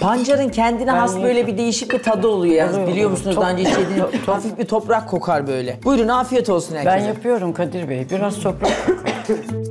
Pancarın kendine has böyle bir değişik bir tadı oluyor. ya. Biliyor musunuz daha önce hiç? Hafif bir toprak kokar böyle. Buyurun afiyet olsun herkese. Ben yapıyorum Kadir Bey. Biraz toprak.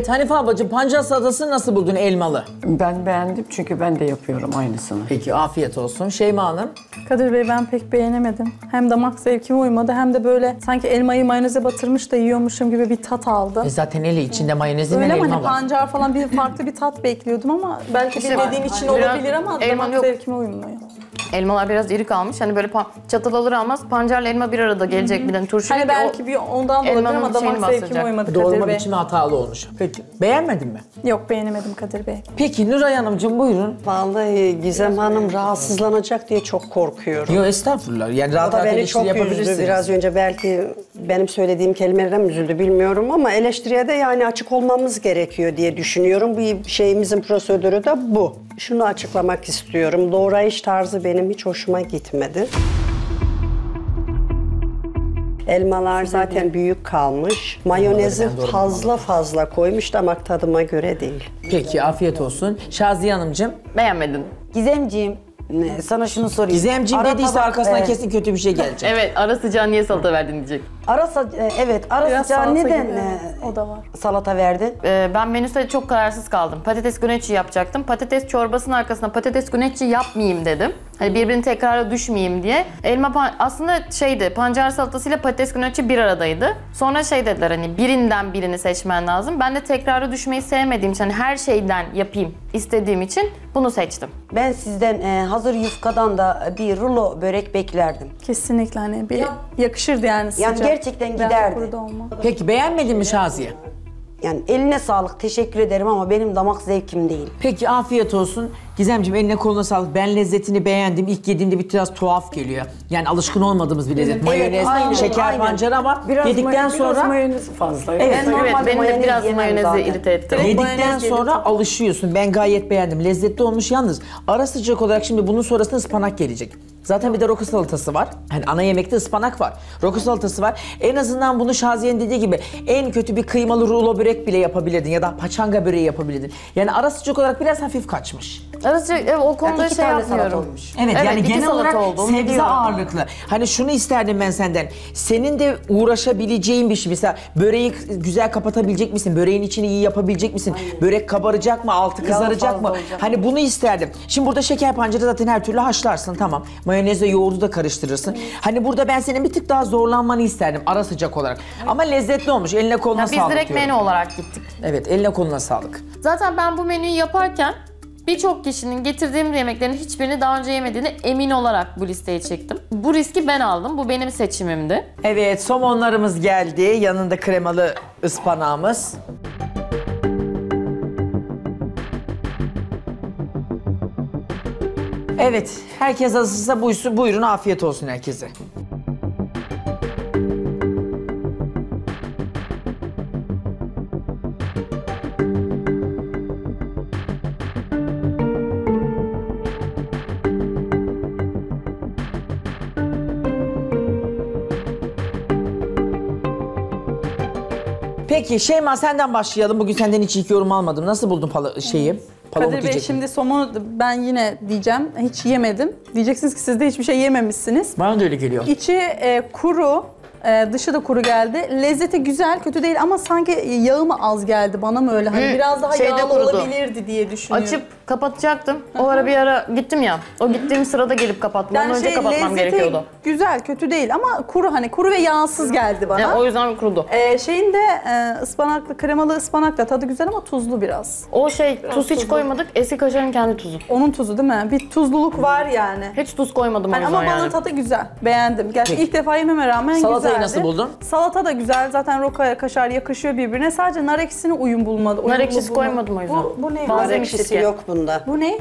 Evet Hanife ablacığım pancar salatası nasıl buldun elmalı? ben beğendim çünkü ben de yapıyorum aynısını. Peki afiyet olsun. Şeyma Hanım. Kadir Bey ben pek beğenemedim. Hem damak zevkime uymadı hem de böyle sanki elmayı mayoneze batırmış da yiyormuşum gibi bir tat aldım. E zaten eli içinde mayonezi ve Öyle mi? elma Hani var. pancar falan bir farklı bir tat bekliyordum ama belki İşte bilmediğim için olabilir ama damak zevkime uymuyor. Elmalar biraz iri kalmış. Hani böyle pa- çatal alır almaz pancarla elma bir arada gelecek bir turşu. Hani gibi. belki bir ondan da olabilir elmanın ama damak şeyini zevkime bastıracak. uymadı Doğrama Kadir Bey. biçimi hatalı olmuş. Peki beğenmedin mi? Yok beğenemedim Kadir Bey. Peki Nuray Hanımcığım buyurun. Vallahi Gizem Hanım rahatsızlanacak diye çok korkuyorum. Yok estağfurullah. Yani rahat O da rahat beni eleştiri çok üzdü. yapabilirsiniz. Biraz önce belki benim söylediğim kelimelerden mi üzüldü bilmiyorum ama eleştiriye de yani açık olmamız gerekiyor diye düşünüyorum. Bir şeyimizin prosedürü de bu. Şunu açıklamak istiyorum. Doğrayış tarzı benim hiç hoşuma gitmedi. Elmalar zaten büyük kalmış. Mayonezi fazla fazla koymuş damak tadıma göre değil. Peki afiyet olsun. Şaziye Hanımcığım. Beğenmedin. Gizemciğim e, sana şunu sorayım. Gizemciğim Ara dediyse tabak, arkasından e, kesin kötü bir şey gelecek. Evet ara sıcağı niye salata verdin diyecek. Ara sa- e, evet ara Biraz sıcağı salata neden gibi, e, o da var. salata verdin? Ee, ben menüste çok kararsız kaldım. Patates güneçi yapacaktım. Patates çorbasının arkasına patates güneçi yapmayayım dedim. Hani birbirinin tekrara düşmeyeyim diye. Elma pan- aslında şeydi pancar salatasıyla patates güneçi bir aradaydı. Sonra şey dediler hani birinden birini seçmen lazım. Ben de tekrara düşmeyi sevmediğim için hani her şeyden yapayım istediğim için bunu seçtim. Ben sizden e, hazır yufkadan da bir rulo börek beklerdim. Kesinlikle hani bir yakışırdı yani sıcak. gerçekten Veya giderdi. kuru dolma. Peki beğenmedin mi Şaziye? Yani eline sağlık teşekkür ederim ama benim damak zevkim değil. Peki afiyet olsun. Gizemciğim eline koluna sağlık. Ben lezzetini beğendim. İlk yediğimde bir biraz tuhaf geliyor. Yani alışkın olmadığımız bir lezzet. Mayonez, aynen, şeker aynen. pancar ama Biraz yedikten may- sonra Biraz mayonezi fazla. Evet. Ben Evet normalde beni de mayonez biraz yemem mayonezi zaten. irite etti. Yedikten mayonez sonra alışıyorsun. Ben gayet beğendim. Lezzetli olmuş yalnız. Ara sıcak olarak şimdi bunun sonrasında ıspanak gelecek. Zaten bir de roka salatası var. Hani ana yemekte ıspanak var. Roka salatası var. En azından bunu Şaziye'nin dediği gibi en kötü bir kıymalı rulo börek bile yapabilirdin. Ya da paçanga böreği yapabilirdin. Yani ara sıcak olarak biraz hafif kaçmış. Ara sıcak evet, o konuda iki şey tane salata yapmıyorum. olmuş. Evet, yani iki genel salata olarak oldu, onu sebze biliyorum. ağırlıklı. Hani şunu isterdim ben senden. Senin de uğraşabileceğin bir şey. Mesela böreği güzel kapatabilecek misin? Böreğin içini iyi yapabilecek misin? Börek kabaracak mı? Altı kızaracak fazla mı? olacak. Hani bunu isterdim. Şimdi burada şeker pancarı zaten her türlü haşlarsın tamam. Mayonezle yoğurdu da karıştırırsın. Hani burada ben senin bir tık daha zorlanmanı isterdim ara sıcak olarak. Ama lezzetli olmuş. Eline koluna Ya biz sağlık direkt diyorum. menü olarak gittik. Evet eline koluna sağlık. Zaten ben bu menüyü yaparken birçok kişinin getirdiğim yemeklerin hiçbirini daha önce yemediğini emin olarak bu listeye çektim. Bu riski ben aldım. Bu benim seçimimdi. Evet somonlarımız geldi. Yanında kremalı ıspanağımız. Evet, herkes hazırsa buyursun, buyurun afiyet olsun herkese. Peki Şeyma senden başlayalım. Bugün senden hiç ilk yorum almadım. Nasıl buldun pala şeyi? Palamut Kadir Bey diyecektim. şimdi somonu ben yine diyeceğim hiç yemedim. Diyeceksiniz ki siz de hiçbir şey yememişsiniz. Bana da öyle geliyor. İçi e, kuru, e, dışı da kuru geldi. Lezzeti güzel, kötü değil ama sanki yağı mı az geldi bana mı öyle? Hani biraz daha şeyde yağlı kurudu. olabilirdi diye düşünüyorum. Açıp kapatacaktım. O ara bir ara gittim ya. O gittiğim sırada gelip kapattım. Ondan önce kapatmam şey, lezzeti gerekiyordu. güzel, kötü değil ama kuru hani kuru ve yağsız geldi bana. Yani o yüzden kurudu. Ee, şeyin de e, ıspanaklı, kremalı ıspanak da tadı güzel ama tuzlu biraz. O şey tuz hiç koymadık. Eski kaşarın kendi tuzu. Onun tuzu değil mi? Bir tuzluluk var yani. Hiç tuz koymadım o Hani yüzden ama balığın yani. tadı güzel. Beğendim. Gerçi ilk defa yememe rağmen Salatayı güzeldi. nasıl buldun? Salata da güzel. Zaten roka kaşar yakışıyor birbirine. Sadece nar ekşisine uyum bulmadı. Nar uyumlu ekşisi bulmadı. koymadım o yüzden. Bu, bu ne? Bazı Nar ekşisi yok bunda. Bu ne?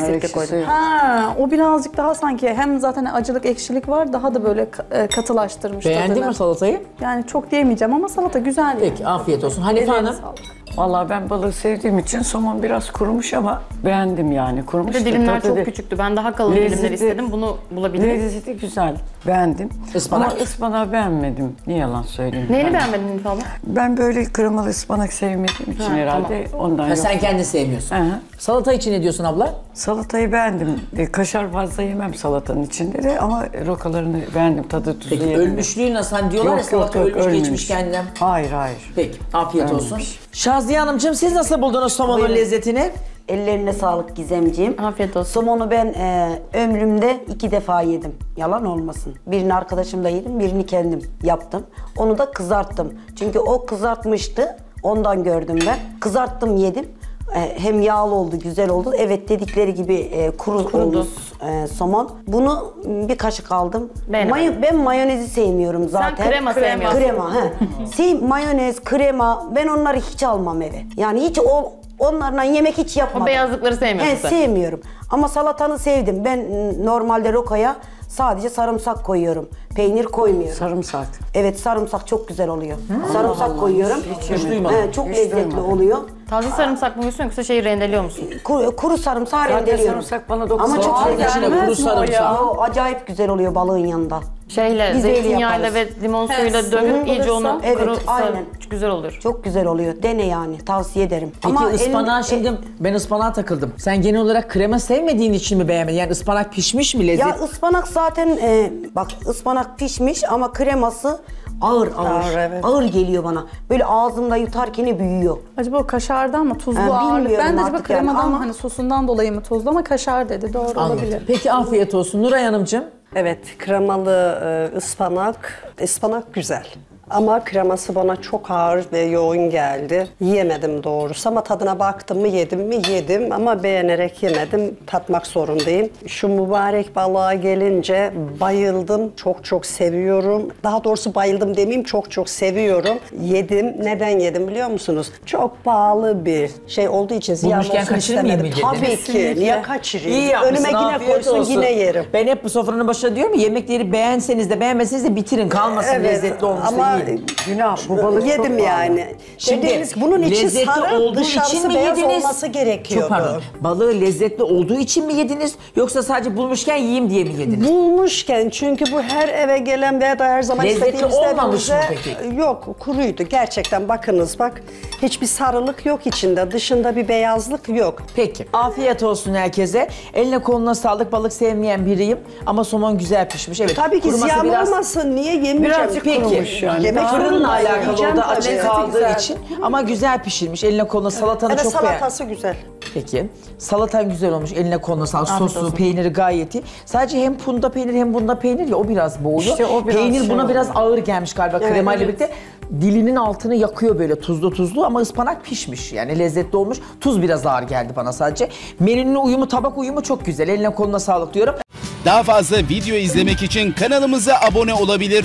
Sirke ekşisi koydum. Ha, o birazcık daha sanki hem zaten acılık ekşilik var daha da böyle e, katılaştırmış Beğendin tadını. mi salatayı? Yani çok diyemeyeceğim ama salata güzel. yani. Peki afiyet olsun. Hanife Hanım. sağlık. Vallahi ben balığı sevdiğim için somon biraz kurumuş ama beğendim yani. Kurumuş Bir de da dilimler tadı çok küçüktü. Ben daha kalın dilimler Lezzeti- istedim. Bunu bulabilirim. Lezzeti güzel. Beğendim. Ispanak? Ama ıspanağı beğenmedim. Ne yalan söyleyeyim. Neyini ben. beğenmedin Nilüfer abla? Ben böyle kremalı ıspanak sevmediğim için herhalde ondan Ha, yok. sen kendin sevmiyorsun. Hı hı. Salata için ne diyorsun abla? Salatayı beğendim. E, kaşar fazla yemem salatanın içinde de ama rokalarını beğendim. Tadı tuzu Peki yerinde. ölmüşlüğü nasıl? Hani diyorlar ya salata yok, ölmüş geçmiş kendinden. Hayır hayır. Peki afiyet olsun. Ölmemiş. Şaziye Hanımcığım siz nasıl buldunuz somonun Buyurun. lezzetini? Ellerine sağlık Gizemciğim. Afiyet olsun. Somonu ben e, ömrümde iki defa yedim. Yalan olmasın. Birini arkadaşımla yedim, birini kendim yaptım. Onu da kızarttım. Çünkü o kızartmıştı. Ondan gördüm ben. Kızarttım yedim. E, hem yağlı oldu, güzel oldu. Evet dedikleri gibi e, kuru Kurudu. olmuş e, somon. Bunu bir kaşık aldım. Beğenemedim. May- ben mayonezi sevmiyorum zaten. krema sevmiyorsun. Krema, he. Sev, mayonez, krema. Ben onları hiç almam eve. Yani hiç o onlarla yemek hiç yapmadım. O beyazlıkları sevmiyorsun He, sen. sevmiyorum. Ama salatanı sevdim. Ben m, normalde rokaya sadece sarımsak koyuyorum. Peynir koymuyorum. Sarımsak. Evet sarımsak çok güzel oluyor. Sarımsak koyuyorum. Hiç duymadım. He, çok Hiç lezzetli duymadım. oluyor. Taze sarımsak mı yiyorsun yoksa şeyi rendeliyor musun? Kuru, kuru sarımsağı Zaten rendeliyorum. sarımsak bana dokuz Ama çok lezzetli. kuru sarımsak. O acayip güzel oluyor balığın yanında. Şeyle, Biz öyle zeytinyağıyla ve limon suyuyla He, dövüp iyice onu Evet, kuru aynen. güzel olur. Çok güzel oluyor. Dene yani. Tavsiye ederim. Peki elin- ıspanağı e- şimdi ben ıspanağa takıldım. Sen genel olarak krema sevmediğin için mi beğenmedin? Yani ıspanak pişmiş mi lezzet? Ya ıspanak zaten e, bak ıspanak pişmiş ama kreması ağır ağır. Ağır, evet. Ağır geliyor bana. Böyle ağzımda yutarken büyüyor. Acaba o kaşardan mı tuzlu Ha, ağırlık? bilmiyorum Ben de acaba artık yani kremadan mı hani sosundan dolayı mı tuzlu ama kaşar dedi. Doğru Anladım. olabilir. Peki afiyet olsun. Nuray Hanımcığım. Evet, kremalı e, ıspanak. Ispanak güzel. Ama kreması bana çok ağır ve yoğun geldi. Yiyemedim doğrusu ama tadına baktım mı yedim mi yedim ama beğenerek yemedim. Tatmak zorundayım. Şu mübarek balığa gelince bayıldım. Çok çok seviyorum. Daha doğrusu bayıldım demeyeyim çok çok seviyorum. Yedim. Neden yedim biliyor musunuz? Çok pahalı bir şey olduğu için ziyan Bulmuşken olsun kaçırmayayım mı istemedim. Tabii ki. Niye kaçırayım? İyi yapmışsın, Önüme yine afiyet koysun olsun. yine yerim. Ben hep bu sofranın başında diyorum ya yemekleri beğenseniz de beğenmeseniz de bitirin kalmasın lezzetli olmuş ama yiyin. Günah bu balık yedim çok yani. Şimdi Dediğiniz bunun içi sarı, olduğu dışarısı için mi beyaz yediniz? olması gerekiyordu. Çok pardon. Balığı lezzetli olduğu için mi yediniz yoksa sadece bulmuşken yiyeyim diye mi yediniz? Bulmuşken çünkü bu her eve gelen veya da her zaman Lezzetli istediğimizde olmamış mı peki? Yok kuruydu gerçekten bakınız bak. Hiçbir sarılık yok içinde dışında bir beyazlık yok. Peki. Afiyet olsun herkese. Eline koluna sağlık. Balık sevmeyen biriyim. Ama somon güzel pişmiş. Evet. Tabii ki ziyan biraz- olmasın niye yemeyeceğim? Birazcık Peki. kurumuş yani. Yemek Fırınla alakalı o da açık kaldığı için. Ama güzel pişirmiş. Eline koluna salatanı Evet çok beğendim. salatası güzel. Peki. Salatan güzel olmuş. Eline koluna sağlık. Sosu, peyniri gayet iyi. Sadece hem punda peynir hem bunda peynir ya o biraz boğuyor. İşte o biraz peynir şey buna oldu. biraz ağır gelmiş galiba kremayla evet. birlikte. Dilinin altını yakıyor böyle tuzlu tuzlu ama ıspanak pişmiş. Yani lezzetli olmuş. Tuz biraz ağır geldi bana sadece. Menünün uyumu, tabak uyumu çok güzel. Eline koluna sağlık diyorum. Daha fazla video izlemek için kanalımıza abone olabilir.